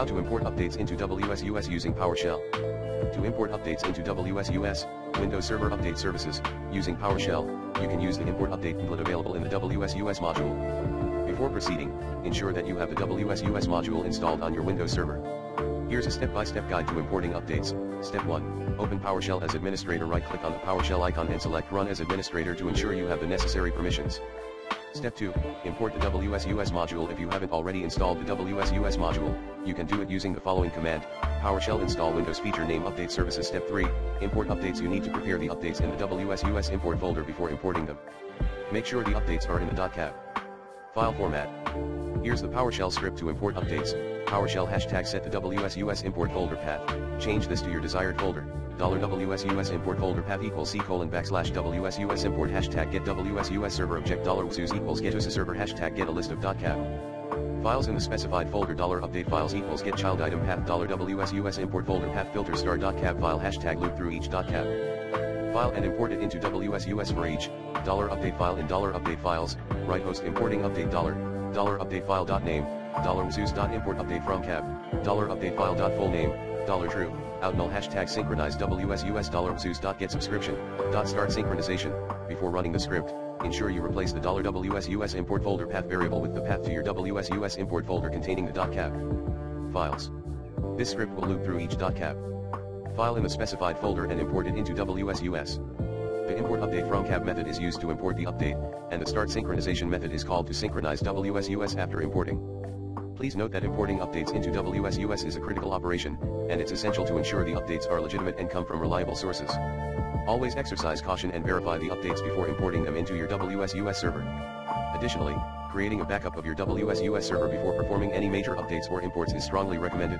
How to import updates into WSUS using PowerShell. To import updates into WSUS, Windows Server Update Services, using PowerShell, you can use the import update template available in the WSUS module. Before proceeding, ensure that you have the WSUS module installed on your Windows Server. Here's a step-by-step guide to importing updates. Step 1. Open PowerShell as administrator right-click on the PowerShell icon and select Run as administrator to ensure you have the necessary permissions. Step 2. Import the WSUS module if you haven't already installed the WSUS module, you can do it using the following command, PowerShell install Windows feature name update services Step 3. Import updates you need to prepare the updates in the WSUS import folder before importing them. Make sure the updates are in the .cap. File format. Here's the PowerShell script to import updates. PowerShell hashtag set the WSUS import folder path. Change this to your desired folder. $WSUS import folder path equals C colon backslash WSUS import hashtag get WSUS server object dollar $WSUS equals get WSUS server hashtag get a list of .cap. Files in the specified folder dollar $update files equals get child item path dollar $WSUS import folder path filter star .cap file hashtag loop through each .cap. File and import it into WSUS for each dollar $update file in dollar $update files, write host importing update dollar, dollar $update file name, dollar import update from cap, dollar $update file full name, dollar true, out null hashtag synchronize WSUS dollar get subscription, dot start synchronization, before running the script, ensure you replace the dollar $WSUS import folder path variable with the path to your WSUS import folder containing the .cap files. This script will loop through each .cap file in the specified folder and import it into WSUS. The import update from cap method is used to import the update, and the start synchronization method is called to synchronize WSUS after importing. Please note that importing updates into WSUS is a critical operation, and it's essential to ensure the updates are legitimate and come from reliable sources. Always exercise caution and verify the updates before importing them into your WSUS server. Additionally, creating a backup of your WSUS server before performing any major updates or imports is strongly recommended.